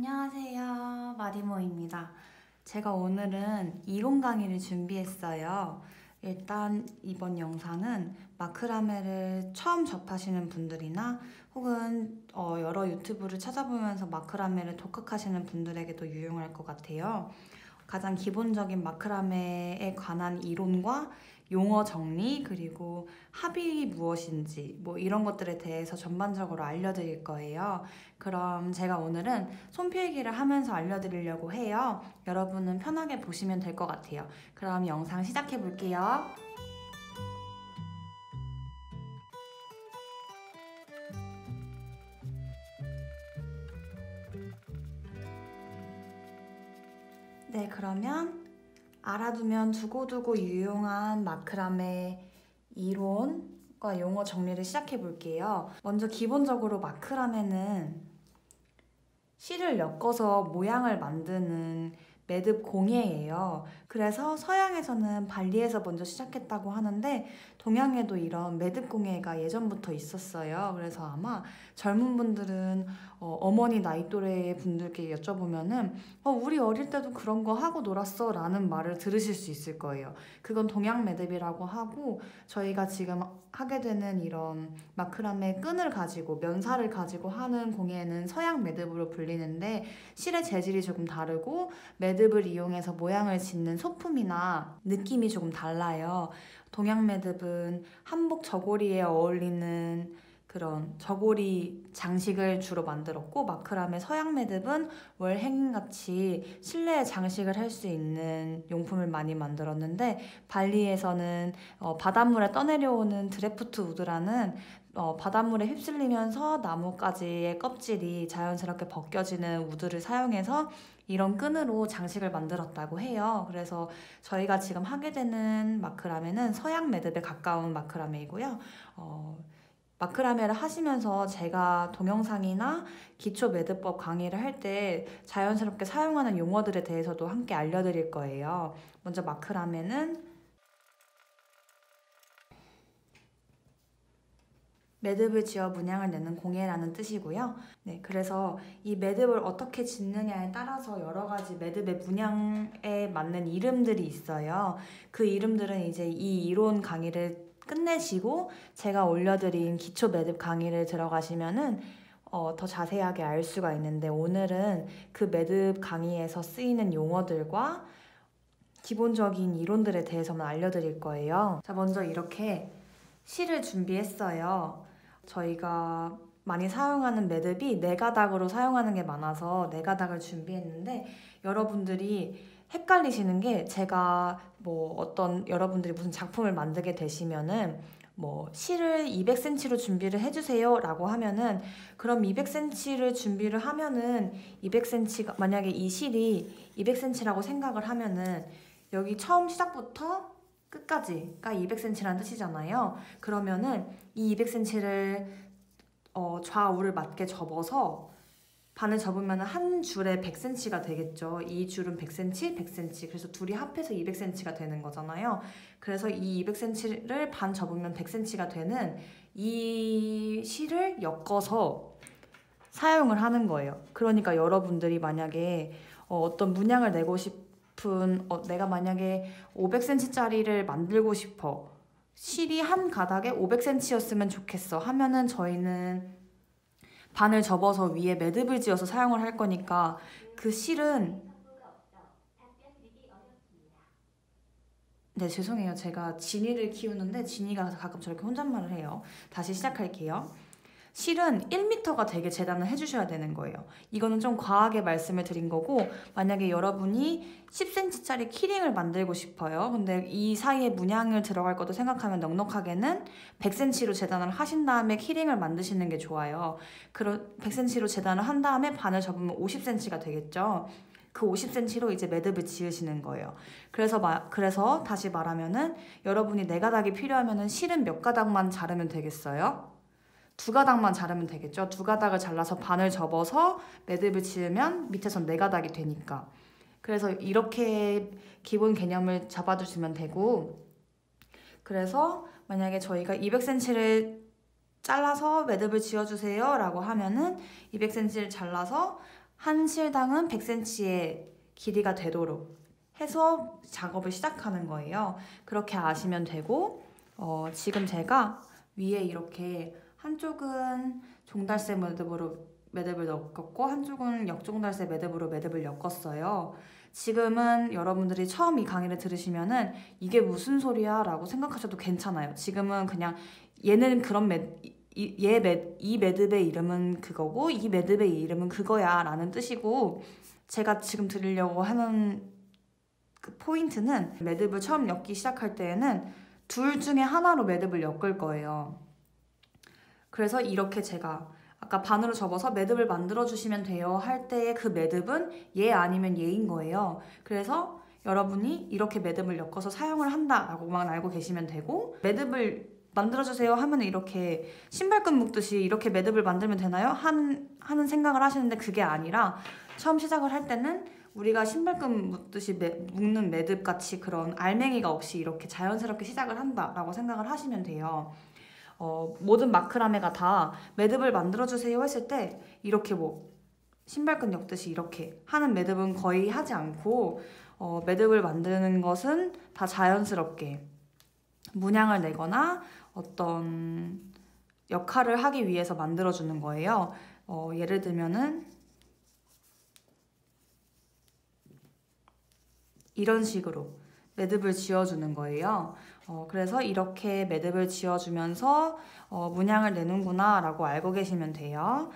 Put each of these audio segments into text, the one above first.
안녕하세요. 마디모입니다. 제가 오늘은 이론 강의를 준비했어요. 일단 이번 영상은 마크라메를 처음 접하시는 분들이나 혹은 어, 여러 유튜브를 찾아보면서 마크라메를 독학하시는 분들에게도 유용할 것 같아요. 가장 기본적인 마크라메에 관한 이론과 용어 정리 그리고 합이 무엇인지 뭐 이런 것들에 대해서 전반적으로 알려드릴 거예요. 그럼 제가 오늘은 손필기를 하면서 알려드리려고 해요. 여러분은 편하게 보시면 될 것 같아요. 그럼 영상 시작해 볼게요. 네, 그러면 알아두면 두고두고 유용한 마크라메 이론과 용어 정리를 시작해 볼게요. 먼저 기본적으로 마크라메는 실을 엮어서 모양을 만드는 매듭 공예예요. 그래서 서양에서는 발리에서 먼저 시작했다고 하는데 동양에도 이런 매듭 공예가 예전부터 있었어요. 그래서 아마 젊은 분들은 어, 머니 나이 또래 분들께 여쭤보면은 어, 우리 어릴 때도 그런 거 하고 놀았어 라는 말을 들으실 수 있을 거예요. 그건 동양 매듭이라고 하고 저희가 지금 하게 되는 이런 마크라메 끈을 가지고 면사를 가지고 하는 공예는 서양 매듭으로 불리는데 실의 재질이 조금 다르고 매듭을 이용해서 모양을 짓는 소품이나 느낌이 조금 달라요. 동양 매듭은 한복 저고리에 어울리는 그런 저고리 장식을 주로 만들었고 마크라메 서양 매듭은 월행같이 실내에 장식을 할 수 있는 용품을 많이 만들었는데 발리에서는 어, 바닷물에 떠내려오는 드래프트 우드라는 어, 바닷물에 휩쓸리면서 나뭇가지의 껍질이 자연스럽게 벗겨지는 우드를 사용해서 이런 끈으로 장식을 만들었다고 해요. 그래서 저희가 지금 하게 되는 마크라메는 서양 매듭에 가까운 마크라메이고요. 어, 마크라메를 하시면서 제가 동영상이나 기초 매듭법 강의를 할 때 자연스럽게 사용하는 용어들에 대해서도 함께 알려드릴 거예요. 먼저 마크라메는 매듭을 지어 문양을 내는 공예라는 뜻이고요. 네, 그래서 이 매듭을 어떻게 짓느냐에 따라서 여러 가지 매듭의 문양에 맞는 이름들이 있어요. 그 이름들은 이제 이 이론 강의를 끝내시고 제가 올려드린 기초 매듭 강의를 들어가시면은 어, 더 자세하게 알 수가 있는데 오늘은 그 매듭 강의에서 쓰이는 용어들과 기본적인 이론들에 대해서만 알려드릴 거예요. 자, 먼저 이렇게 실을 준비했어요. 저희가 많이 사용하는 매듭이 네 가닥으로 사용하는 게 많아서 네 가닥을 준비했는데 여러분들이 헷갈리시는 게 제가 뭐 어떤 여러분들이 무슨 작품을 만들게 되시면은 뭐 실을 200cm로 준비를 해주세요 라고 하면은 그럼 200cm를 준비를 하면은 200cm가 만약에 이 실이 200cm라고 생각을 하면은 여기 처음 시작부터 끝까지가 200cm라는 뜻이잖아요. 그러면은 이 200cm를 어, 좌우를 맞게 접어서 반을 접으면 한 줄에 100cm가 되겠죠. 이 줄은 100cm, 100cm. 그래서 둘이 합해서 200cm가 되는 거잖아요. 그래서 이 200cm를 반 접으면 100cm가 되는 이 실을 엮어서 사용을 하는 거예요. 그러니까 여러분들이 만약에 어, 떤 문양을 내고 싶 은 어, 내가 만약에 500cm짜리를 만들고 싶어. 실이 한 가닥에 500cm였으면 좋겠어. 하면은 저희는 반을 접어서 위에 매듭을 지어서 사용을 할 거니까 그 실은 네 죄송해요. 제가 진이를 키우는데 진이가 가끔 저렇게 혼잣말을 해요. 다시 시작할게요 실은 1m가 되게 재단을 해주셔야 되는 거예요. 이거는 좀 과하게 말씀을 드린 거고 만약에 여러분이 10cm짜리 키링을 만들고 싶어요. 근데 이 사이에 문양을 들어갈 것도 생각하면 넉넉하게는 100cm로 재단을 하신 다음에 키링을 만드시는 게 좋아요. 그러 100cm로 재단을 한 다음에 반을 접으면 50cm가 되겠죠. 그 50cm로 이제 매듭을 지으시는 거예요. 그래서 마, 그래서 다시 말하면은 여러분이 네 가닥이 필요하면은 실은 몇 가닥만 자르면 되겠어요? 두 가닥만 자르면 되겠죠. 두 가닥을 잘라서 반을 접어서 매듭을 지으면 밑에선 네 가닥이 되니까. 그래서 이렇게 기본 개념을 잡아주시면 되고 그래서 만약에 저희가 200cm를 잘라서 매듭을 지어주세요 라고 하면은 200cm를 잘라서 한 실당은 100cm의 길이가 되도록 해서 작업을 시작하는 거예요. 그렇게 아시면 되고 어, 지금 제가 위에 이렇게 한쪽은 종달새 매듭으로 매듭을 넣었고 한쪽은 역종달새 매듭으로 매듭을 엮었어요. 지금은 여러분들이 처음 이 강의를 들으시면은 이게 무슨 소리야 라고 생각하셔도 괜찮아요. 지금은 그냥 얘는 그런 매, 이, 얘 매, 이 매듭의 이름은 그거고 이 매듭의 이름은 그거야 라는 뜻이고 제가 지금 드리려고 하는 그 포인트는 매듭을 처음 엮기 시작할 때에는 둘 중에 하나로 매듭을 엮을 거예요. 그래서 이렇게 제가 아까 반으로 접어서 매듭을 만들어 주시면 돼요 할 때의 그 매듭은 얘 아니면 얘인 거예요. 그래서 여러분이 이렇게 매듭을 엮어서 사용을 한다라고만 알고 계시면 되고 매듭을 만들어주세요 하면 이렇게 신발끈 묶듯이 이렇게 매듭을 만들면 되나요? 한, 하는 생각을 하시는데 그게 아니라 처음 시작을 할 때는 우리가 신발끈 묶듯이 매, 묶는 매듭 같이 그런 알맹이가 없이 이렇게 자연스럽게 시작을 한다라고 생각을 하시면 돼요. 어, 모든 마크라메가 다 매듭을 만들어주세요 했을 때 이렇게 뭐 신발끈 엮듯이 이렇게 하는 매듭은 거의 하지 않고 어, 매듭을 만드는 것은 다 자연스럽게 문양을 내거나 어떤 역할을 하기 위해서 만들어주는 거예요. 어, 예를 들면은 이런 식으로 매듭을 지어주는 거예요. 어, 그래서 이렇게 매듭을 지어주면서 어, 문양을 내는구나 라고 알고 계시면 돼요.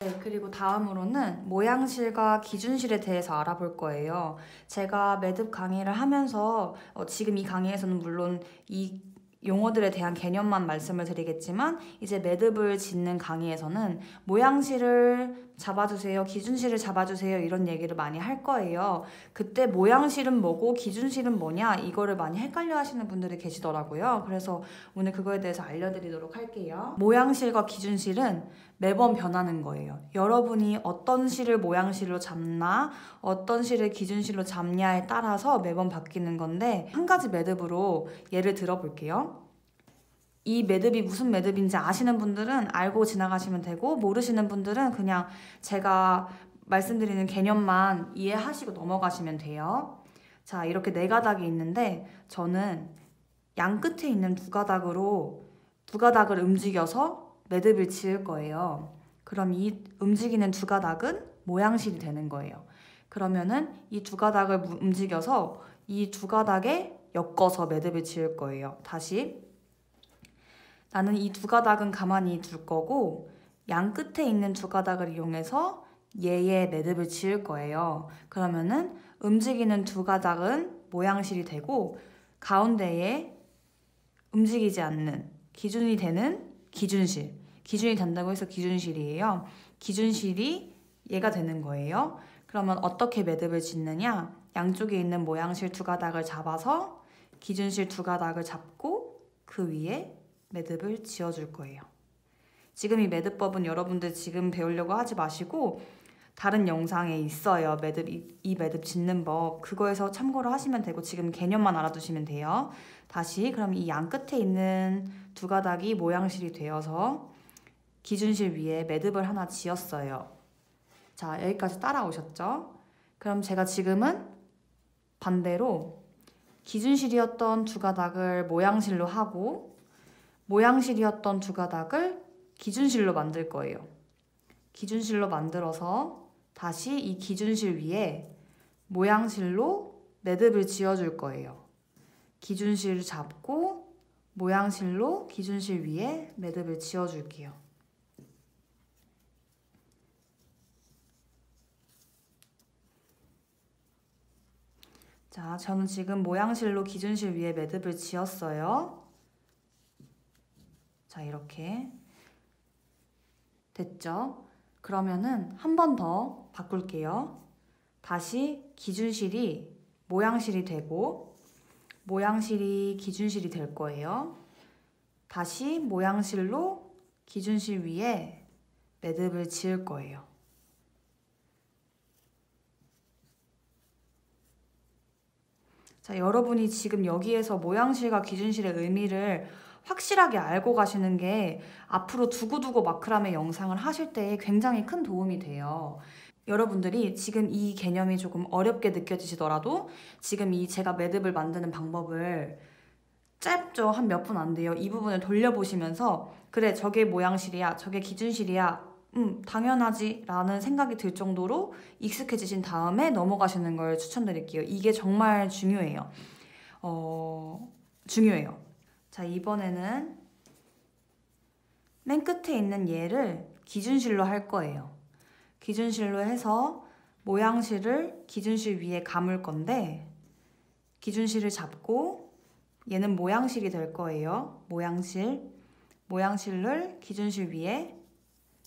네, 그리고 다음으로는 모양실과 기준실에 대해서 알아볼 거예요. 제가 매듭 강의를 하면서 어, 지금 이 강의에서는 물론 이 용어들에 대한 개념만 말씀을 드리겠지만 이제 매듭을 짓는 강의에서는 모양실을 잡아주세요, 기준실을 잡아주세요 이런 얘기를 많이 할 거예요. 그때 모양실은 뭐고 기준실은 뭐냐 이거를 많이 헷갈려 하시는 분들이 계시더라고요. 그래서 오늘 그거에 대해서 알려드리도록 할게요. 모양실과 기준실은 매번 변하는 거예요. 여러분이 어떤 실을 모양실로 잡나 어떤 실을 기준실로 잡냐에 따라서 매번 바뀌는 건데 한 가지 매듭으로 예를 들어 볼게요. 이 매듭이 무슨 매듭인지 아시는 분들은 알고 지나가시면 되고 모르시는 분들은 그냥 제가 말씀드리는 개념만 이해하시고 넘어가시면 돼요. 자, 이렇게 네 가닥이 있는데 저는 양 끝에 있는 두 가닥으로 두 가닥을 움직여서 매듭을 지을 거예요. 그럼 이 움직이는 두 가닥은 모양실이 되는 거예요. 그러면은 이 두 가닥을 움직여서 이 두 가닥에 엮어서 매듭을 지을 거예요. 다시 나는 이 두 가닥은 가만히 둘 거고 양 끝에 있는 두 가닥을 이용해서 얘의 매듭을 지을 거예요. 그러면은 움직이는 두 가닥은 모양실이 되고 가운데에 움직이지 않는 기준이 되는 기준실. 기준이 된다고 해서 기준실이에요. 기준실이 얘가 되는 거예요. 그러면 어떻게 매듭을 짓느냐? 양쪽에 있는 모양실 두 가닥을 잡아서 기준실 두 가닥을 잡고 그 위에 매듭을 지어줄 거예요. 지금 이 매듭법은 여러분들 지금 배우려고 하지 마시고 다른 영상에 있어요. 매듭 이, 이 매듭 짓는 법 그거에서 참고를 하시면 되고 지금 개념만 알아두시면 돼요. 다시 그럼 이 양 끝에 있는 두 가닥이 모양실이 되어서 기준실 위에 매듭을 하나 지었어요. 자 여기까지 따라오셨죠? 그럼 제가 지금은 반대로 기준실이었던 두 가닥을 모양실로 하고 모양실이었던 두 가닥을 기준실로 만들 거예요. 기준실로 만들어서 다시 이 기준실 위에 모양실로 매듭을 지어줄 거예요. 기준실 잡고 모양실로 기준실 위에 매듭을 지어줄게요. 자, 저는 지금 모양실로 기준실 위에 매듭을 지었어요. 자, 이렇게 됐죠? 그러면은 한 번 더 바꿀게요. 다시 기준실이 모양실이 되고 모양실이 기준실이 될 거예요. 다시 모양실로 기준실 위에 매듭을 지을 거예요. 자, 여러분이 지금 여기에서 모양실과 기준실의 의미를 확실하게 알고 가시는 게 앞으로 두고두고 마크라메 영상을 하실 때 굉장히 큰 도움이 돼요. 여러분들이 지금 이 개념이 조금 어렵게 느껴지시더라도 지금 이 제가 매듭을 만드는 방법을 짧죠. 한 몇 분 안 돼요. 이 부분을 돌려보시면서 그래 저게 모양실이야. 저게 기준실이야. 음, 당연하지 라는 생각이 들 정도로 익숙해지신 다음에 넘어가시는 걸 추천드릴게요. 이게 정말 중요해요. 어, 중요해요. 자, 이번에는 맨 끝에 있는 얘를 기준실로 할 거예요. 기준실로 해서 모양실을 기준실 위에 감을 건데 기준실을 잡고 얘는 모양실이 될 거예요. 모양실. 모양실을 기준실 위에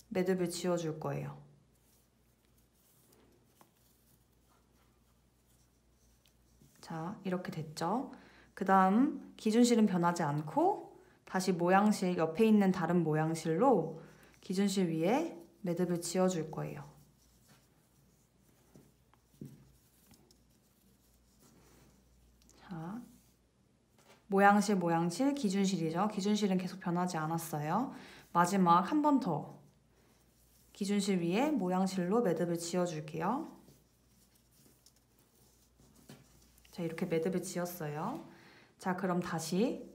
매듭을 지어줄 거예요. 자, 이렇게 됐죠? 그 다음 기준실은 변하지 않고 다시 모양실, 옆에 있는 다른 모양실로 기준실 위에 매듭을 지어줄 거예요. 자, 모양실, 모양실, 기준실이죠. 기준실은 계속 변하지 않았어요. 마지막 한 번 더. 기준실 위에 모양실로 매듭을 지어줄게요. 자, 이렇게 매듭을 지었어요. 자, 그럼 다시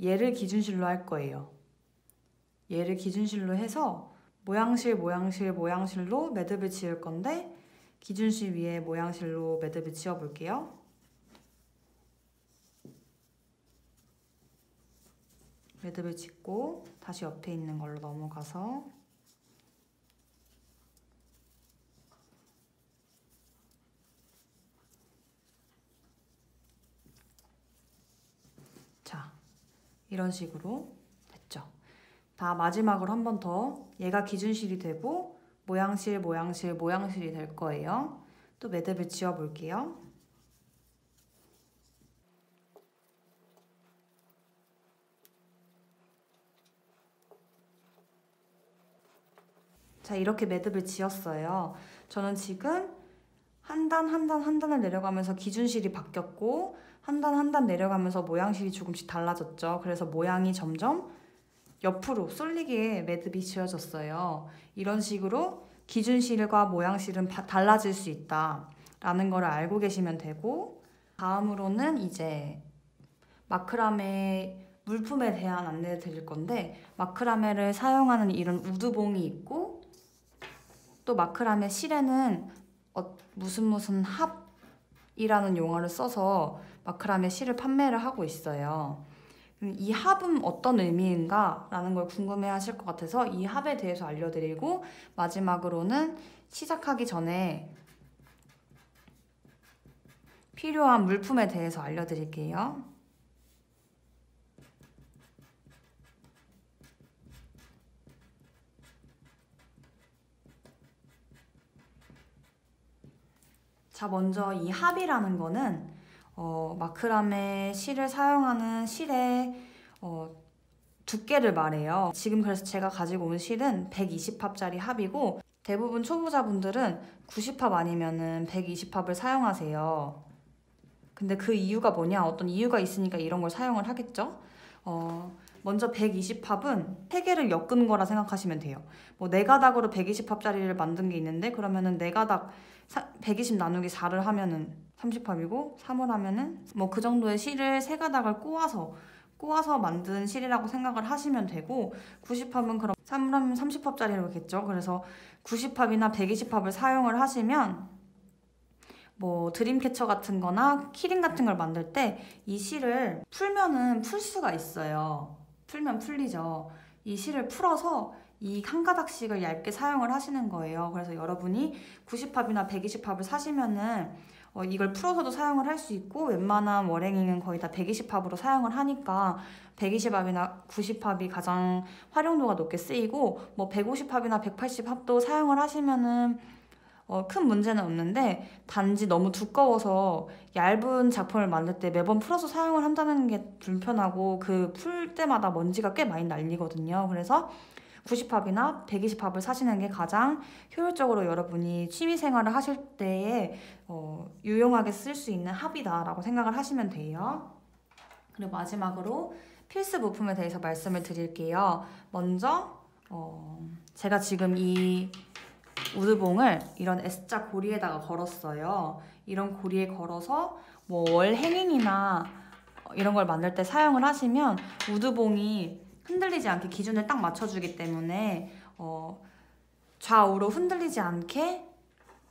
얘를 기준실로 할 거예요. 얘를 기준실로 해서 모양실, 모양실, 모양실로 매듭을 지을 건데 기준실 위에 모양실로 매듭을 지어 볼게요. 매듭을 짓고 다시 옆에 있는 걸로 넘어가서 자 이런 식으로 됐죠. 다 마지막으로 한 번 더 얘가 기준실이 되고 모양실, 모양실, 모양실이 될 거예요. 또 매듭을 지어 볼게요. 자, 이렇게 매듭을 지었어요. 저는 지금 한 단, 한 단, 한 단을 내려가면서 기준실이 바뀌었고, 한 단, 한 단 내려가면서 모양실이 조금씩 달라졌죠. 그래서 모양이 점점 옆으로 쏠리게 매듭이 지어졌어요. 이런 식으로 기준실과 모양실은 달라질 수 있다. 라는 걸 알고 계시면 되고, 다음으로는 이제 마크라메 물품에 대한 안내를 드릴 건데, 마크라메를 사용하는 이런 우드봉이 있고, 또 마크라메 실에는 어, 무슨 무슨 합 이라는 용어를 써서 마크라메 실을 판매를 하고 있어요. 이 합은 어떤 의미인가? 라는 걸 궁금해 하실 것 같아서 이 합에 대해서 알려드리고 마지막으로는 시작하기 전에 필요한 물품에 대해서 알려드릴게요. 자, 먼저 이 합이라는 거는 어, 마크라메 실을 사용하는 실의 어, 두께를 말해요. 지금 그래서 제가 가지고 온 실은 120합짜리 합이고 대부분 초보자분들은 90합 아니면은 120합을 사용하세요. 근데 그 이유가 뭐냐? 어떤 이유가 있으니까 이런 걸 사용을 하겠죠? 어, 먼저 120합은 3개를 엮은 거라 생각하시면 돼요. 뭐 4가닥으로 120합짜리를 만든 게 있는데 그러면은 4가닥 120 나누기 4를 하면은 30합이고 3을 하면은 뭐 그 정도의 실을 세 가닥을 꼬아서 꼬아서 만든 실이라고 생각을 하시면 되고 90합은 그럼 3을 하면 30합짜리겠죠. 그래서 90합이나 120합을 사용을 하시면 뭐 dreamcatcher 같은 거나 key ring 같은 걸 만들 때 이 실을 풀면은 풀 수가 있어요. 풀면 풀리죠. 이 실을 풀어서 이 한 가닥씩을 얇게 사용을 하시는 거예요. 그래서 여러분이 90합이나 120합을 사시면은 어, 이걸 풀어서도 사용을 할 수 있고 웬만한 월행잉은 거의 다 120합으로 사용을 하니까 120합이나 90합이 가장 활용도가 높게 쓰이고 뭐 150합이나 180합도 사용을 하시면은 어, 큰 문제는 없는데 단지 너무 두꺼워서 얇은 작품을 만들 때 매번 풀어서 사용을 한다는 게 불편하고 그 풀 때마다 먼지가 꽤 많이 날리거든요. 그래서 90합이나 120합을 사시는 게 가장 효율적으로 여러분이 취미 생활을 하실 때에 어, 유용하게 쓸 수 있는 합이다라고 생각을 하시면 돼요. 그리고 마지막으로 필수 부품에 대해서 말씀을 드릴게요. 먼저 어, 제가 지금 이 우드봉을 이런 S자 고리에다가 걸었어요. 이런 고리에 걸어서 뭐 월 행잉이나 이런 걸 만들 때 사용을 하시면 우드봉이 흔들리지 않게 기준을 딱 맞춰주기 때문에 어, 좌우로 흔들리지 않게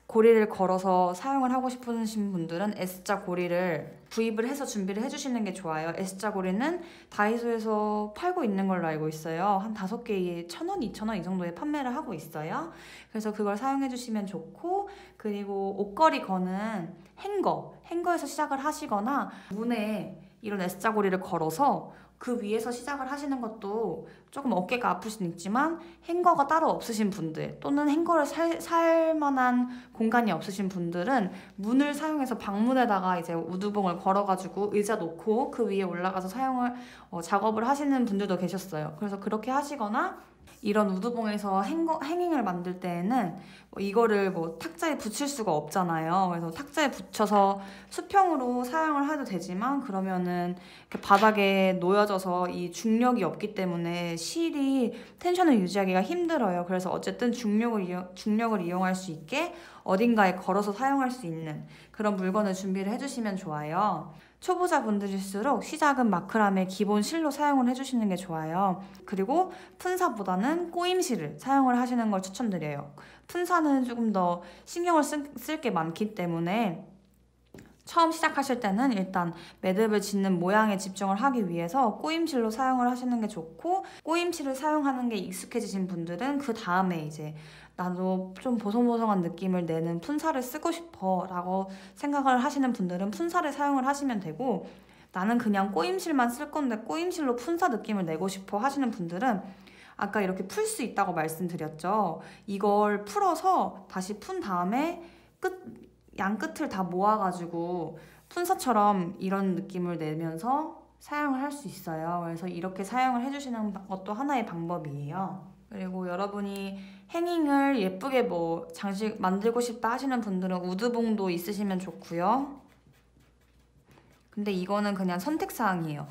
고리를 걸어서 사용을 하고 싶으신 분들은 S자 고리를 구입을 해서 준비를 해주시는 게 좋아요. S자 고리는 다이소에서 팔고 있는 걸로 알고 있어요. 한 다섯 개에 천 원, 이천 원 이 정도에 판매를 하고 있어요. 그래서 그걸 사용해 주시면 좋고 그리고 옷걸이 거는 행거, 행거에서 시작을 하시거나 문에 이런 S자 고리를 걸어서 그 위에서 시작을 하시는 것도 조금 어깨가 아플 수는 있지만 행거가 따로 없으신 분들 또는 행거를 살, 살 만한 공간이 없으신 분들은 문을 사용해서 방문에다가 이제 우드봉을 걸어가지고 의자 놓고 그 위에 올라가서 사용을 어, 작업을 하시는 분들도 계셨어요. 그래서 그렇게 하시거나 이런 우드봉에서 행거, 행잉을 만들 때에는 뭐 이거를 뭐 탁자에 붙일 수가 없잖아요. 그래서 탁자에 붙여서 수평으로 사용을 해도 되지만 그러면은 바닥에 놓여져서 이 중력이 없기 때문에 실이 텐션을 유지하기가 힘들어요. 그래서 어쨌든 중력을, 이용, 중력을 이용할 수 있게 어딘가에 걸어서 사용할 수 있는 그런 물건을 준비를 해주시면 좋아요. 초보자분들일수록 시작은 마크라메 기본 실로 사용을 해주시는 게 좋아요. 그리고 푼사보다는 꼬임실을 사용을 하시는 걸 추천드려요. 푼사는 조금 더 신경을 쓸 게 많기 때문에 처음 시작하실 때는 일단 매듭을 짓는 모양에 집중을 하기 위해서 꼬임실로 사용을 하시는 게 좋고 꼬임실을 사용하는 게 익숙해지신 분들은 그 다음에 이제 나도 좀 보송보송한 느낌을 내는 푼사를 쓰고 싶어 라고 생각을 하시는 분들은 푼사를 사용을 하시면 되고 나는 그냥 꼬임실만 쓸 건데 꼬임실로 푼사 느낌을 내고 싶어 하시는 분들은 아까 이렇게 풀 수 있다고 말씀드렸죠. 이걸 풀어서 다시 푼 다음에 끝, 양 끝을 다 모아가지고 푼사처럼 이런 느낌을 내면서 사용을 할 수 있어요. 그래서 이렇게 사용을 해주시는 것도 하나의 방법이에요. 그리고 여러분이 행잉을 예쁘게 뭐 장식 만들고 싶다 하시는 분들은 우드봉도 있으시면 좋고요. 근데 이거는 그냥 선택사항이에요.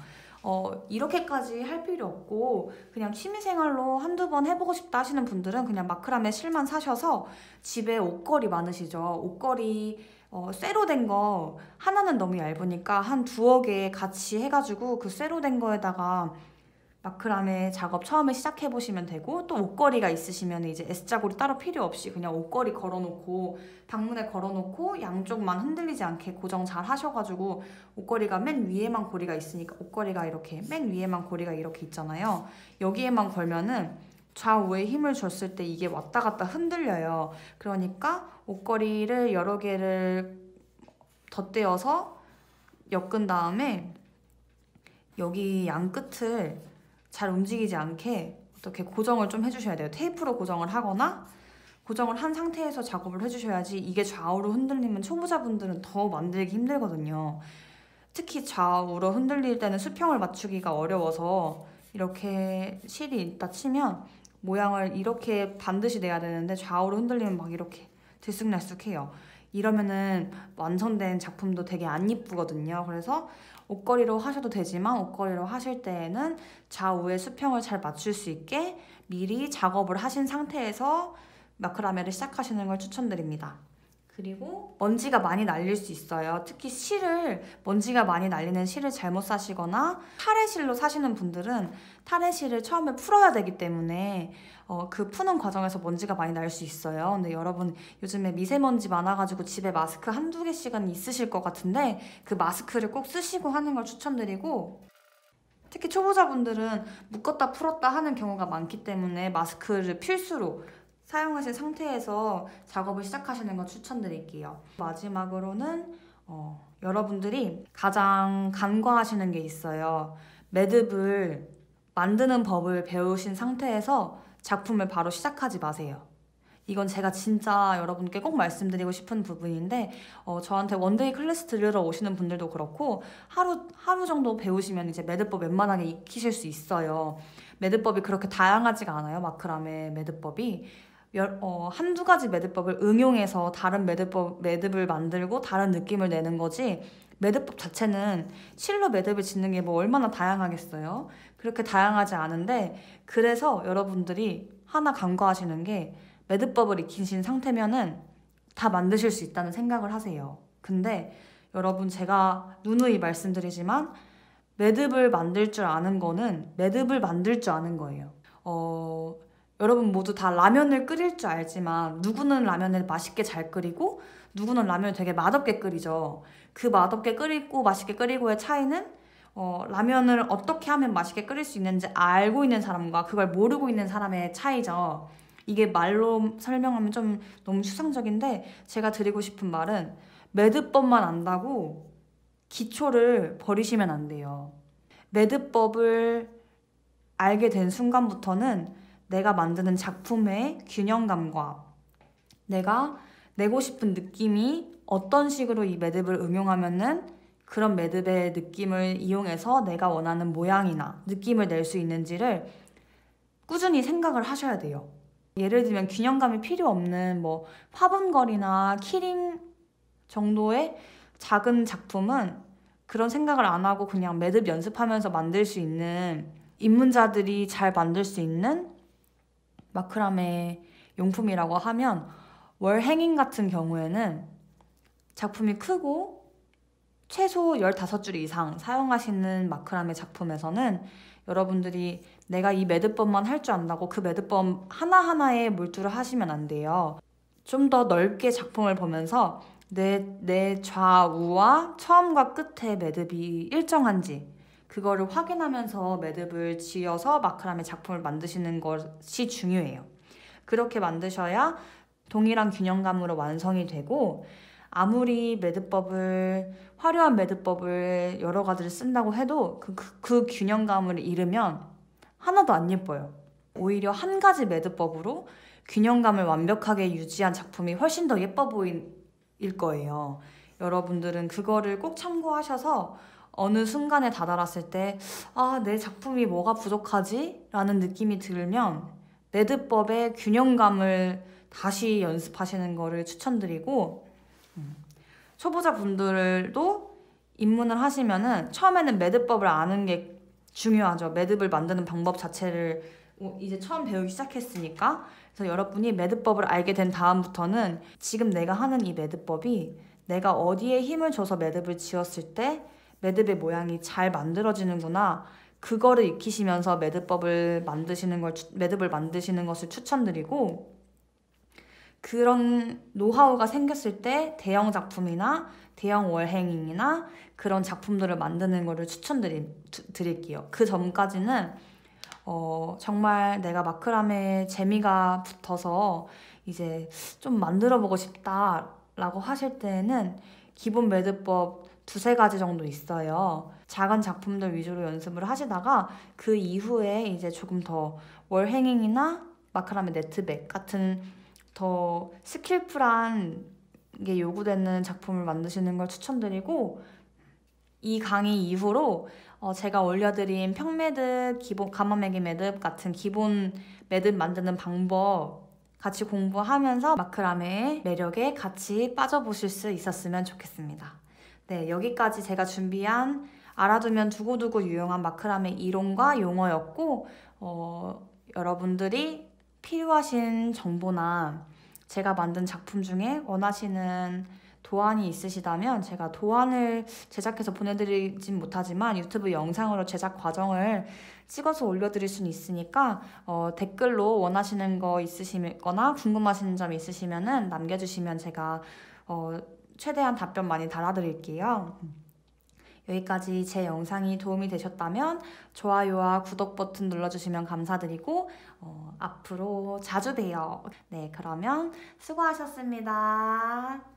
어, 이렇게까지 할 필요 없고 그냥 취미생활로 한두 번 해보고 싶다 하시는 분들은 그냥 마크라메 실만 사셔서 집에 옷걸이 많으시죠. 옷걸이 어, 쇠로 된 거 하나는 너무 얇으니까 한 두어 개 같이 해가지고 그 쇠로 된 거에다가 마크라메 작업 처음에 시작해 보시면 되고 또 옷걸이가 있으시면 이제 S자고리 따로 필요 없이 그냥 옷걸이 걸어놓고 방문에 걸어놓고 양쪽만 흔들리지 않게 고정 잘 하셔가지고 옷걸이가 맨 위에만 고리가 있으니까 옷걸이가 이렇게 맨 위에만 고리가 이렇게 있잖아요. 여기에만 걸면은 좌우에 힘을 줬을 때 이게 왔다 갔다 흔들려요. 그러니까 옷걸이를 여러 개를 덧대어서 엮은 다음에 여기 양 끝을 잘 움직이지 않게 어떻게 고정을 좀 해주셔야 돼요. 테이프로 고정을 하거나 고정을 한 상태에서 작업을 해주셔야지 이게 좌우로 흔들리면 초보자분들은 더 만들기 힘들거든요. 특히 좌우로 흔들릴 때는 수평을 맞추기가 어려워서 이렇게 실이 있다 치면 모양을 이렇게 반드시 내야 되는데 좌우로 흔들리면 막 이렇게 들쑥날쑥해요. 이러면은 완성된 작품도 되게 안 이쁘거든요. 그래서 옷걸이로 하셔도 되지만 옷걸이로 하실 때에는 좌우의 수평을 잘 맞출 수 있게 미리 작업을 하신 상태에서 마크라메를 시작하시는 걸 추천드립니다. 그리고 먼지가 많이 날릴 수 있어요. 특히 실을 먼지가 많이 날리는 실을 잘못 사시거나 타레실로 사시는 분들은 타레실을 처음에 풀어야 되기 때문에 어, 그 푸는 과정에서 먼지가 많이 날 수 있어요. 근데 여러분 요즘에 미세먼지 많아가지고 집에 마스크 한두 개씩은 있으실 것 같은데 그 마스크를 꼭 쓰시고 하는 걸 추천드리고 특히 초보자분들은 묶었다 풀었다 하는 경우가 많기 때문에 마스크를 필수로 사용하신 상태에서 작업을 시작하시는 걸 추천드릴게요. 마지막으로는 어, 여러분들이 가장 간과하시는 게 있어요. 매듭을 만드는 법을 배우신 상태에서 작품을 바로 시작하지 마세요. 이건 제가 진짜 여러분께 꼭 말씀드리고 싶은 부분인데 어, 저한테 one-day class 들으러 오시는 분들도 그렇고 하루 하루 정도 배우시면 이제 매듭법 웬만하게 익히실 수 있어요. 매듭법이 그렇게 다양하지가 않아요. 마크라메 매듭법이 열, 어, 한두 가지 매듭법을 응용해서 다른 매듭법, 매듭을 만들고 다른 느낌을 내는 거지 매듭법 자체는 실로 매듭을 짓는 게 뭐 얼마나 다양하겠어요. 그렇게 다양하지 않은데 그래서 여러분들이 하나 간과하시는 게 매듭법을 익히신 상태면은 다 만드실 수 있다는 생각을 하세요. 근데 여러분 제가 누누이 말씀드리지만 매듭을 만들 줄 아는 거는 매듭을 만들 줄 아는 거예요. 어, 여러분 모두 다 라면을 끓일 줄 알지만 누구는 라면을 맛있게 잘 끓이고 누구는 라면을 되게 맛없게 끓이죠. 그 맛없게 끓이고 맛있게 끓이고의 차이는 어, 라면을 어떻게 하면 맛있게 끓일 수 있는지 알고 있는 사람과 그걸 모르고 있는 사람의 차이죠. 이게 말로 설명하면 좀 너무 추상적인데 제가 드리고 싶은 말은 매듭법만 안다고 기초를 버리시면 안 돼요. 매듭법을 알게 된 순간부터는 내가 만드는 작품의 균형감과 내가 내고 싶은 느낌이 어떤 식으로 이 매듭을 응용하면은 그런 매듭의 느낌을 이용해서 내가 원하는 모양이나 느낌을 낼 수 있는지를 꾸준히 생각을 하셔야 돼요. 예를 들면 균형감이 필요 없는 뭐 화분걸이나 키링 정도의 작은 작품은 그런 생각을 안 하고 그냥 매듭 연습하면서 만들 수 있는 입문자들이 잘 만들 수 있는 마크라메 용품이라고 하면 월 행잉 같은 경우에는 작품이 크고 최소 15줄 이상 사용하시는 마크라메 작품에서는 여러분들이 내가 이 매듭법만 할 줄 안다고 그 매듭법 하나하나에 몰두를 하시면 안 돼요. 좀 더 넓게 작품을 보면서 내, 내 좌우와 처음과 끝에 매듭이 일정한지 그거를 확인하면서 매듭을 지어서 마크라메 작품을 만드시는 것이 중요해요. 그렇게 만드셔야 동일한 균형감으로 완성이 되고 아무리 매듭법을 화려한 매듭법을 여러 가지를 쓴다고 해도 그, 그, 그 균형감을 잃으면 하나도 안 예뻐요. 오히려 한 가지 매듭법으로 균형감을 완벽하게 유지한 작품이 훨씬 더 예뻐 보일 거예요. 여러분들은 그거를 꼭 참고하셔서 어느 순간에 다다랐을 때, 아, 내 작품이 뭐가 부족하지? 라는 느낌이 들면 매듭법의 균형감을 다시 연습하시는 거를 추천드리고, 음, 초보자분들도 입문을 하시면은 처음에는 매듭법을 아는 게 중요하죠. 매듭을 만드는 방법 자체를 이제 처음 배우기 시작했으니까. 그래서 여러분이 매듭법을 알게 된 다음부터는 지금 내가 하는 이 매듭법이 내가 어디에 힘을 줘서 매듭을 지었을 때 매듭의 모양이 잘 만들어지는구나. 그거를 익히시면서 매듭법을 만드시는 걸 매듭을 만드시는 것을 추천드리고 그런 노하우가 생겼을 때 대형 작품이나 대형 월행잉이나 그런 작품들을 만드는 거를 추천드릴게요. 그 전까지는 어, 정말 내가 마크라메 재미가 붙어서 이제 좀 만들어 보고 싶다라고 하실 때는 기본 매듭법 두세 가지 정도 있어요. 작은 작품들 위주로 연습을 하시다가 그 이후에 이제 조금 더 월행잉이나 마크라메 네트백 같은 더 스킬풀한 게 요구되는 작품을 만드시는 걸 추천드리고 이 강의 이후로 어 제가 올려드린 평매듭, 기본 가마매기 매듭 같은 기본 매듭 만드는 방법 같이 공부하면서 마크라메의 매력에 같이 빠져보실 수 있었으면 좋겠습니다. 네, 여기까지 제가 준비한 알아두면 두고두고 유용한 마크라메 이론과 용어였고, 어, 여러분들이 필요하신 정보나 제가 만든 작품 중에 원하시는 도안이 있으시다면 제가 도안을 제작해서 보내드리진 못하지만 유튜브 영상으로 제작 과정을 찍어서 올려드릴 수는 있으니까 어, 댓글로 원하시는 거 있으시거나 궁금하신 점 있으시면 남겨주시면 제가 어, 최대한 답변 많이 달아드릴게요. 여기까지 제 영상이 도움이 되셨다면 좋아요와 구독 버튼 눌러주시면 감사드리고 어, 앞으로 자주 봬요. 네, 그러면 수고하셨습니다.